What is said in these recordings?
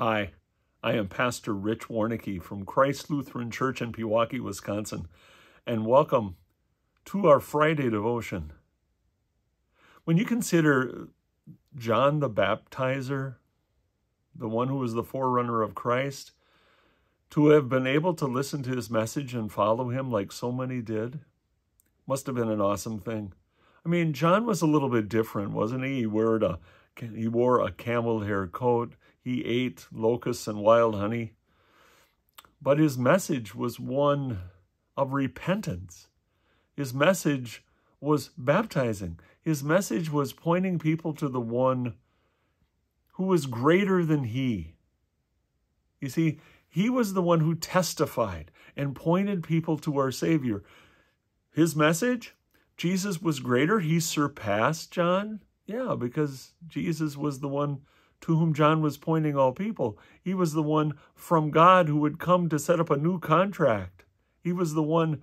Hi, I am Pastor Rich Warnecke from Christ Lutheran Church in Pewaukee, Wisconsin, and welcome to our Friday devotion. When you consider John the Baptizer, the one who was the forerunner of Christ, to have been able to listen to his message and follow him like so many did, must have been an awesome thing. I mean, John was a little bit different, wasn't he? He wore a, he wore a camel hair coat. He ate locusts and wild honey. But his message was one of repentance. His message was baptizing. His message was pointing people to the one who was greater than he. You see, he was the one who testified and pointed people to our Savior. His message, Jesus was greater. He surpassed John. Yeah, because Jesus was the one to whom John was pointing all people. He was the one from God who would come to set up a new contract. He was the one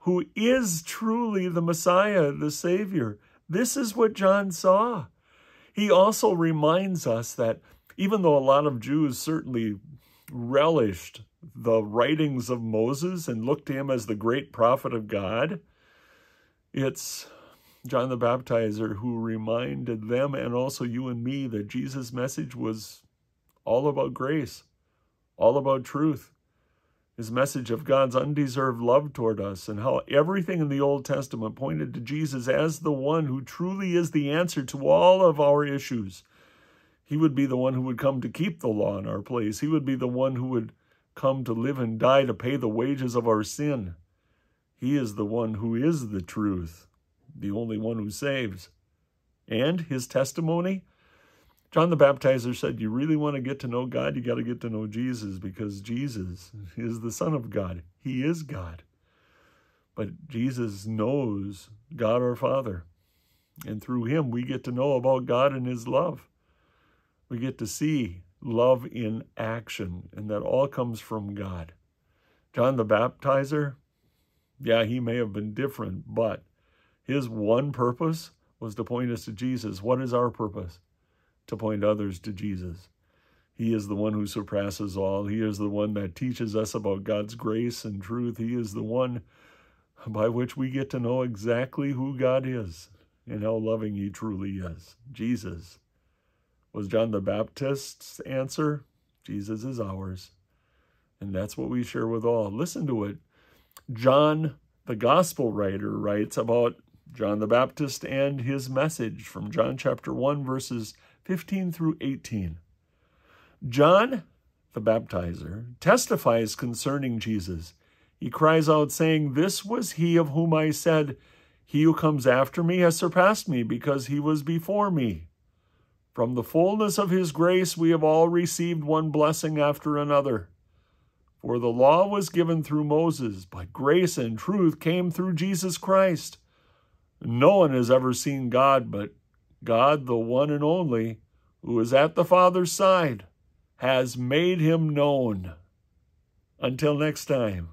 who is truly the Messiah, the Savior. This is what John saw. He also reminds us that even though a lot of Jews certainly relished the writings of Moses and looked to him as the great prophet of God, it's John the Baptizer who reminded them and also you and me that Jesus' message was all about grace, all about truth. His message of God's undeserved love toward us and how everything in the Old Testament pointed to Jesus as the one who truly is the answer to all of our issues. He would be the one who would come to keep the law in our place. He would be the one who would come to live and die to pay the wages of our sin. He is the one who is the truth the only one who saves. And his testimony, John the Baptizer said, you really want to get to know God, you got to get to know Jesus because Jesus is the Son of God. He is God. But Jesus knows God our Father. And through him, we get to know about God and his love. We get to see love in action, and that all comes from God. John the Baptizer, yeah, he may have been different, but his one purpose was to point us to Jesus. What is our purpose? To point others to Jesus. He is the one who surpasses all. He is the one that teaches us about God's grace and truth. He is the one by which we get to know exactly who God is and how loving he truly is. Jesus. Was John the Baptist's answer? Jesus is ours. And that's what we share with all. Listen to it. John, the gospel writer, writes about John the Baptist and his message from John chapter 1, verses 15 through 18. John the baptizer testifies concerning Jesus. He cries out, saying, This was he of whom I said, He who comes after me has surpassed me, because he was before me. From the fullness of his grace we have all received one blessing after another. For the law was given through Moses, but grace and truth came through Jesus Christ. No one has ever seen God, but God, the one and only, who is at the Father's side, has made him known. Until next time.